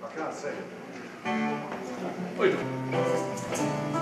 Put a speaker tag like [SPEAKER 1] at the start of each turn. [SPEAKER 1] I can't see it.